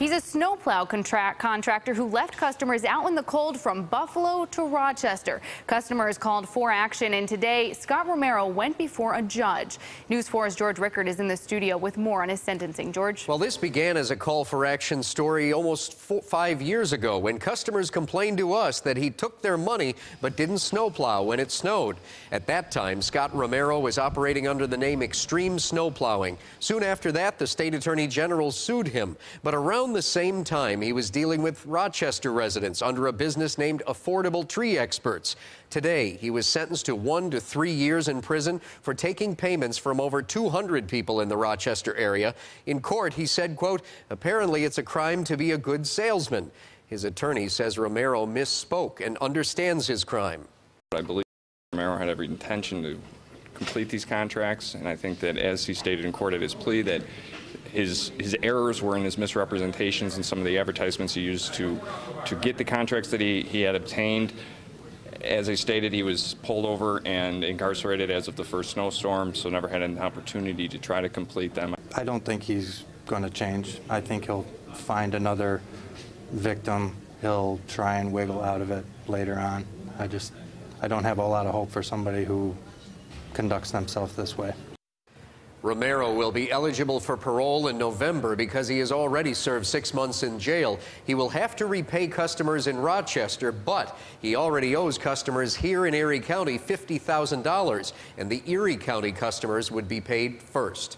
He's a snowplow contract contractor who left customers out in the cold from Buffalo to Rochester. Customers called for action, and today Scott Romero went before a judge. News 4's George Rickard is in the studio with more on his sentencing. George. Well, this began as a call for action story almost four, five years ago when customers complained to us that he took their money but didn't snowplow when it snowed. At that time, Scott Romero was operating under the name Extreme Snowplowing. Soon after that, the state attorney general sued him. But around Around the same time, he was dealing with Rochester residents under a business named Affordable Tree Experts. Today, he was sentenced to one to three years in prison for taking payments from over 200 people in the Rochester area. In court, he said, quote, apparently it's a crime to be a good salesman. His attorney says Romero misspoke and understands his crime. I believe Romero had every intention to complete these contracts, and I think that as he stated in court at his plea, that his his errors were in his misrepresentations and some of the advertisements he used to to get the contracts that he, he had obtained. As I stated, he was pulled over and incarcerated as of the first snowstorm, so never had an opportunity to try to complete them. I don't think he's going to change. I think he'll find another victim. He'll try and wiggle out of it later on. I just, I don't have a lot of hope for somebody who conducts themselves this way. Romero will be eligible for parole in November because he has already served six months in jail. He will have to repay customers in Rochester, but he already owes customers here in Erie County $50,000, and the Erie County customers would be paid first.